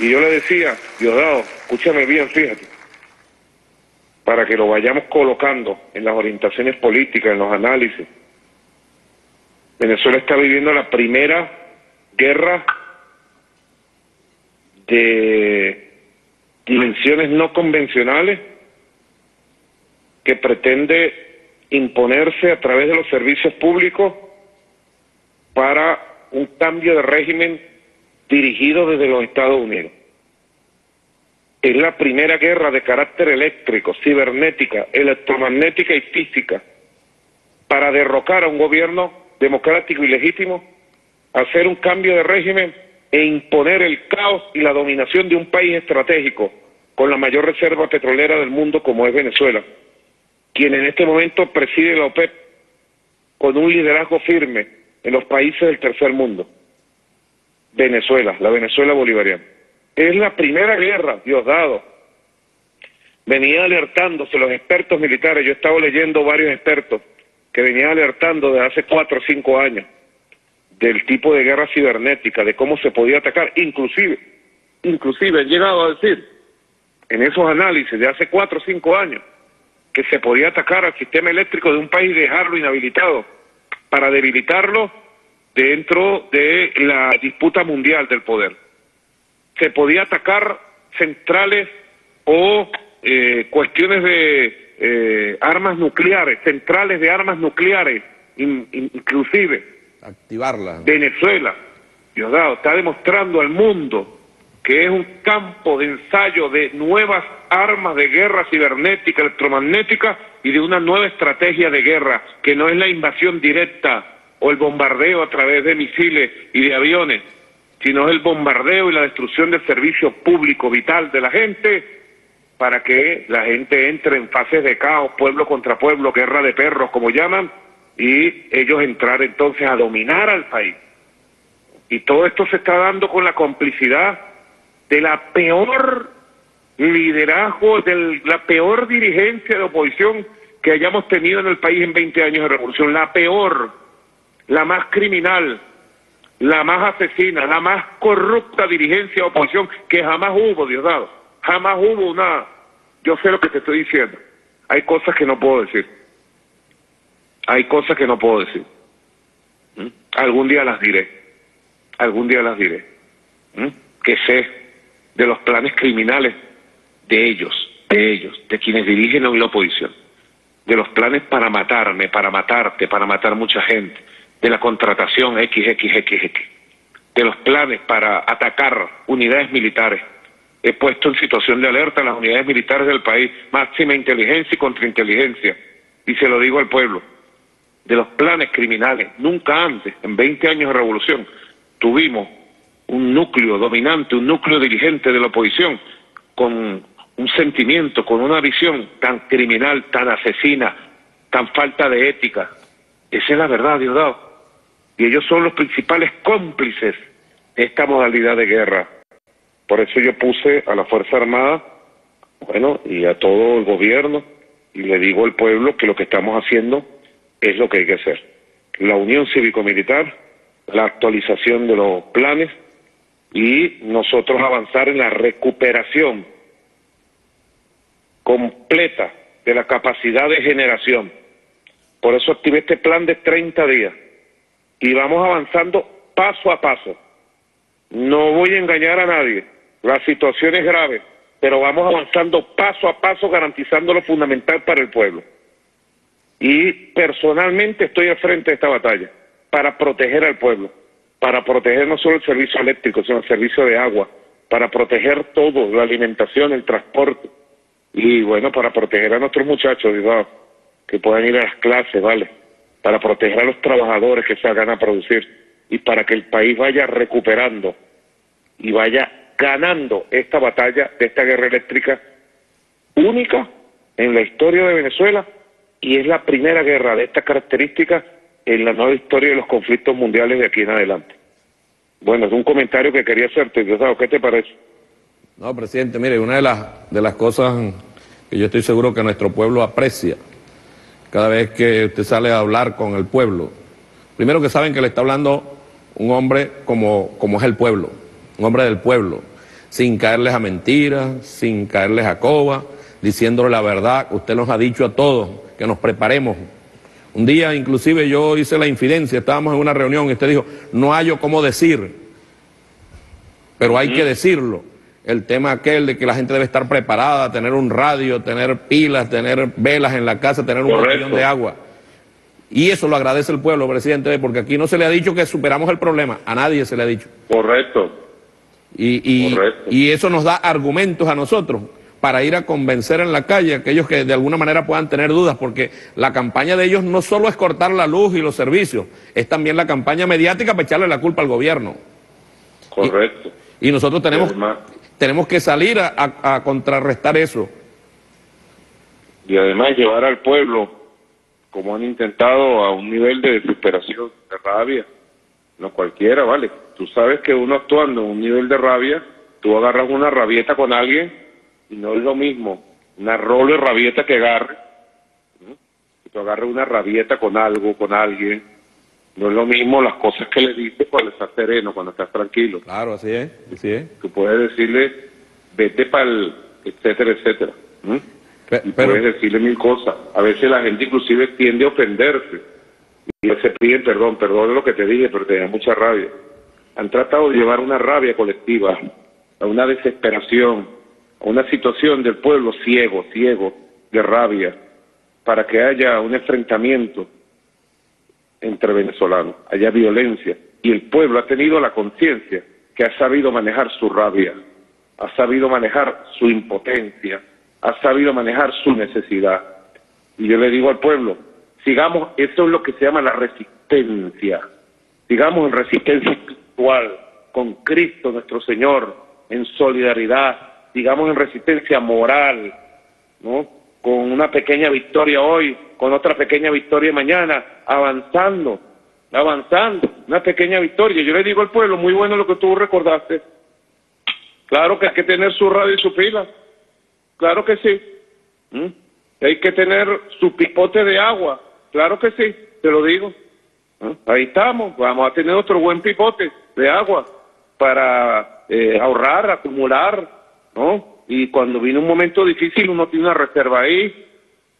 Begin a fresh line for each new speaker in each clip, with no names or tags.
Y yo le decía, Diosdado, escúchame bien, fíjate, para que lo vayamos colocando en las orientaciones políticas, en los análisis. Venezuela está viviendo la primera guerra de dimensiones no convencionales que pretende imponerse a través de los servicios públicos para un cambio de régimen dirigido desde los Estados Unidos. Es la primera guerra de carácter eléctrico, cibernética, electromagnética y física para derrocar a un gobierno democrático y legítimo, hacer un cambio de régimen e imponer el caos y la dominación de un país estratégico con la mayor reserva petrolera del mundo como es Venezuela, quien en este momento preside la OPEP con un liderazgo firme en los países del tercer mundo. Venezuela, la Venezuela bolivariana. Es la primera guerra, Diosdado. Venía alertándose los expertos militares, yo he estado leyendo varios expertos que venían alertando de hace cuatro o cinco años del tipo de guerra cibernética, de cómo se podía atacar, inclusive, inclusive han llegado a decir en esos análisis de hace cuatro o cinco años que se podía atacar al sistema eléctrico de un país y dejarlo inhabilitado para debilitarlo dentro de la disputa mundial del poder. Se podía atacar centrales o eh, cuestiones de eh, armas nucleares, centrales de armas nucleares, inclusive.
Activarla.
Venezuela, Diosdado, está demostrando al mundo que es un campo de ensayo de nuevas armas de guerra cibernética, electromagnética y de una nueva estrategia de guerra, que no es la invasión directa o el bombardeo a través de misiles y de aviones, sino el bombardeo y la destrucción del servicio público vital de la gente para que la gente entre en fases de caos, pueblo contra pueblo, guerra de perros, como llaman, y ellos entrar entonces a dominar al país. Y todo esto se está dando con la complicidad de la peor liderazgo, de la peor dirigencia de oposición que hayamos tenido en el país en 20 años de revolución, la peor la más criminal, la más asesina, la más corrupta dirigencia de oposición que jamás hubo, Diosdado. Jamás hubo una... Yo sé lo que te estoy diciendo. Hay cosas que no puedo decir. Hay cosas que no puedo decir. ¿Mm? Algún día las diré. Algún día las diré. ¿Mm? Que sé de los planes criminales de ellos, de ellos, de quienes dirigen hoy la oposición. De los planes para matarme, para matarte, para matar mucha gente de la contratación XXXX, de los planes para atacar unidades militares. He puesto en situación de alerta las unidades militares del país, máxima inteligencia y contrainteligencia, y se lo digo al pueblo, de los planes criminales. Nunca antes, en 20 años de revolución, tuvimos un núcleo dominante, un núcleo dirigente de la oposición con un sentimiento, con una visión tan criminal, tan asesina, tan falta de ética. Esa es la verdad, Diosdado y ellos son los principales cómplices de esta modalidad de guerra. Por eso yo puse a la Fuerza Armada, bueno, y a todo el gobierno, y le digo al pueblo que lo que estamos haciendo es lo que hay que hacer. La unión cívico-militar, la actualización de los planes y nosotros avanzar en la recuperación completa de la capacidad de generación. Por eso activé este plan de 30 días y vamos avanzando paso a paso. No voy a engañar a nadie, la situación es grave, pero vamos avanzando paso a paso garantizando lo fundamental para el pueblo. Y personalmente estoy al frente de esta batalla para proteger al pueblo, para proteger no solo el servicio eléctrico, sino el servicio de agua, para proteger todo, la alimentación, el transporte, y bueno, para proteger a nuestros muchachos, que puedan ir a las clases, ¿vale? Para proteger a los trabajadores que salgan a producir y para que el país vaya recuperando y vaya ganando esta batalla de esta guerra eléctrica única en la historia de Venezuela y es la primera guerra de estas características en la nueva historia de los conflictos mundiales de aquí en adelante. Bueno, es un comentario que quería hacerte, Diosdado, ¿qué te parece?
No, presidente, mire, una de las, de las cosas que yo estoy seguro que nuestro pueblo aprecia cada vez que usted sale a hablar con el pueblo. Primero que saben que le está hablando un hombre como, como es el pueblo, un hombre del pueblo. sin caerles a mentiras, sin caerles a coba, diciéndole la verdad. Usted nos ha dicho a todos que nos preparemos. Un día inclusive yo hice la infidencia, estábamos en una reunión y usted dijo, no hallo cómo decir, pero hay que decirlo el tema aquel de que la gente debe estar preparada, tener un radio, tener pilas, tener velas en la casa, tener un botellón de agua. Y eso lo agradece el pueblo, presidente, porque aquí no se le ha dicho que superamos el problema, a nadie se le ha dicho.
Correcto.
Y, y, eso nos da argumentos a nosotros para ir a convencer en la calle a aquellos que de alguna manera puedan tener dudas, porque la campaña de ellos no solo es cortar la luz y los servicios, es también la campaña mediática para echarle la culpa al gobierno.
Correcto.
Y, nosotros tenemos, tenemos que salir a, contrarrestar eso.
Y además llevar al pueblo, como han intentado, a un nivel de desesperación, de rabia. No cualquiera, ¿vale? Tú sabes que uno actuando en un nivel de rabia, tú agarras una rabieta con alguien y no es lo mismo una rolo rabieta que agarre. Tú agarras una rabieta con algo, con alguien, no es lo mismo las cosas que le dices cuando estás sereno, cuando estás tranquilo.
Claro, así es, así es.
Tú puedes decirle, vete para el, etcétera, etcétera. y puedes decirle mil cosas. A veces la gente inclusive tiende a ofenderse. Y se piden perdón, perdón lo que te dije, pero te da mucha rabia. Han tratado de llevar una rabia colectiva, a una desesperación, a una situación del pueblo ciego, ciego, de rabia, para que haya un enfrentamiento entre venezolanos, haya violencia. Y el pueblo ha tenido la conciencia que ha sabido manejar su rabia, ha sabido manejar su impotencia, ha sabido manejar su necesidad. Y yo le digo al pueblo, sigamos, eso es lo que se llama la resistencia, sigamos en resistencia espiritual con Cristo nuestro Señor, en solidaridad, sigamos en resistencia moral, ¿no? Con una pequeña victoria hoy, con otra pequeña victoria mañana, avanzando, avanzando, una pequeña victoria. Yo le digo al pueblo, muy bueno lo que tú recordaste. Claro que hay que tener su radio y su pila, claro que sí. ¿Mm? Hay que tener su pipote de agua, claro que sí, te lo digo. ¿Mm? Ahí estamos, vamos a tener otro buen pipote de agua para eh, ahorrar, acumular, ¿no? Y cuando viene un momento difícil uno tiene una reserva ahí,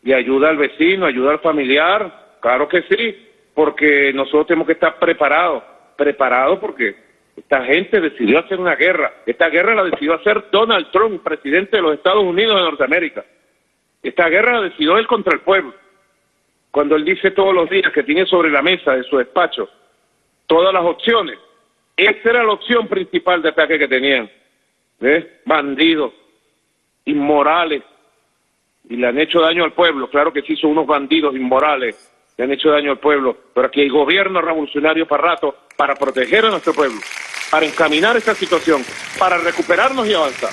y ayuda al vecino, ayuda al familiar, claro que sí, porque nosotros tenemos que estar preparados, preparados porque esta gente decidió hacer una guerra, esta guerra la decidió hacer Donald Trump, presidente de los Estados Unidos de Norteamérica, esta guerra la decidió él contra el pueblo, cuando él dice todos los días que tiene sobre la mesa de su despacho todas las opciones, esa era la opción principal de ataque que tenían, ¿eh? bandidos, inmorales, y le han hecho daño al pueblo. Claro que sí son unos bandidos inmorales, le han hecho daño al pueblo, pero aquí hay gobierno revolucionario para rato para proteger a nuestro pueblo, para encaminar esta situación, para recuperarnos y avanzar.